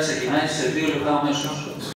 Ξεκινάει σε δύο λεπτά αμέσως.